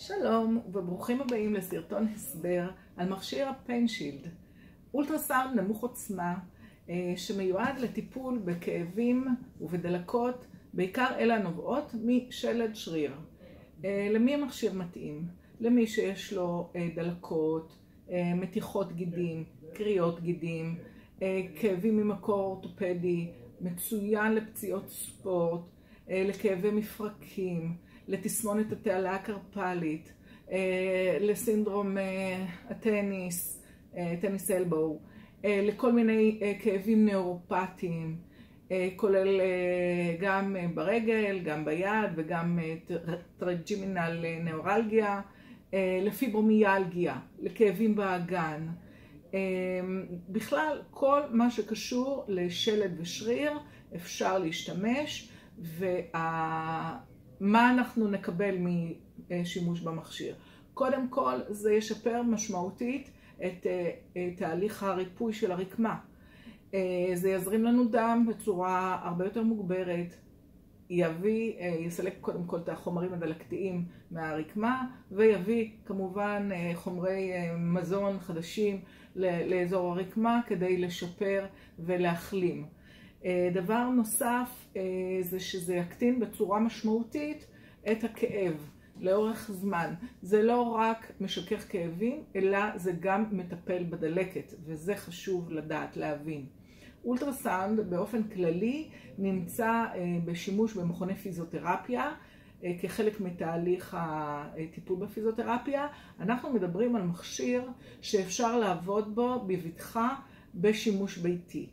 שלום וברוכים הבאים לסרטון הסבר על מכשיר הפיינשילד, אולטרסאונד נמוך עוצמה אה, שמיועד לטיפול בכאבים ובדלקות, בעיקר אלה הנובעות משלד שריר. אה, למי המכשיר מתאים? למי שיש לו אה, דלקות, מתיחות גידים, קריאות גידים, כאבים ממקור אורתופדי, מצוין לפציעות ספורט, לכאבי מפרקים, לתסמונת התעלה הקרפלית, אה, לסינדרום אה, הטניס, אה, tennis elbow, לכל מיני כאבים נאורופטיים, כולל גם ברגל, גם ביד וגם trigeminal neuralgia, לפיברומיאלגיה, לכאבים באגן. בכלל, כל מה שקשור לשלד ושריר אפשר להשתמש, וה... מה אנחנו נקבל משימוש במכשיר? קודם כל זה ישפר משמעותית את אה, תהליך הריפוי של הרקמה. אה, זה יזרים לנו דם בצורה הרבה יותר מוגברת, יביא, אה, יסלק קודם כל את החומרים הדלקתיים מהרקמה ויביא כמובן חומרי מזון חדשים לאזור הרקמה כדי לשפר ולהחלים. אה, דבר נוסף אה, זה שזה יקטין בצורה משמעותית את הכאב לאורך זמן. זה לא רק משכך כאבים, אלא זה גם מטפל בדלקת, וזה חשוב לדעת, להבין. אולטרסאונד באופן כללי נמצא אה, בשימוש במכוני פיזיותרפיה כחלק מתהליך הטיפול בפיזיותרפיה. אנחנו מדברים על מכשיר שאפשר לעבוד בו בבטחה בשימוש ביתי.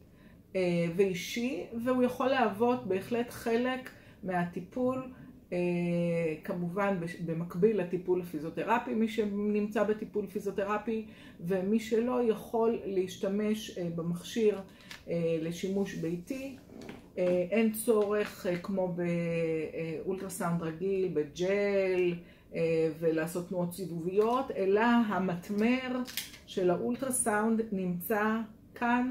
אה, ואישי, והוא יכול להוות בהחלט חלק מהטיפול, אה, כמובן במקביל לטיפול הפיזיותרפי, מי שנמצא בטיפול פיזיותרפי ומי שלא יכול להשתמש אה, במכשיר לשימוש ביתי. אין צורך כמו באולטרסאונד רגיל, בג'ל ולעשות תנועות סיבוביות, אלא המטמר של האולטרסאונד נמצא כאן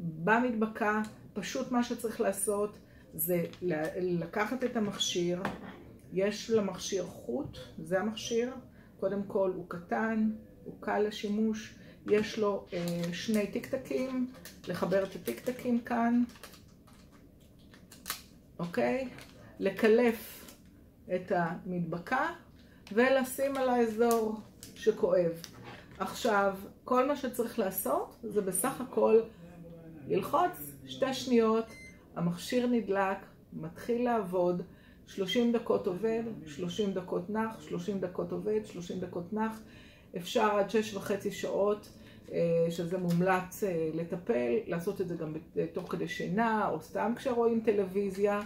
במדבקה, פשוט מה שצריך לעשות זה לקחת את המכשיר, יש למכשיר חוט, זה המכשיר, קודם כל הוא קטן, הוא קל לשימוש, יש לו אה, שני טיקטקים, לחבר את הטיקטקים כאן, אוקיי? לקלף את המדבקה ולשים על האזור שכואב. עכשיו, כל מה שצריך לעשות זה בסך הכל ללחוץ שתי שניות, המכשיר נדלק, מתחיל לעבוד, 30 דקות עובד, 30 דקות נח, 30 דקות עובד, 30 דקות נח, אפשר עד 6 וחצי שעות, אה, שזה מומלץ אה, לטפל, לעשות את זה גם תוך כדי שינה, או סתם כשרואים טלוויזיה,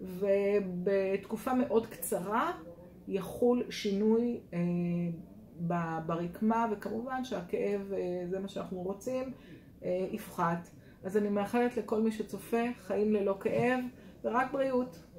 ובתקופה מאוד קצרה יחול שינוי אה, ברקמה, וכמובן שהכאב, זה מה שאנחנו רוצים, יפחת. אז אני מאחלת לכל מי שצופה חיים ללא כאב ורק בריאות.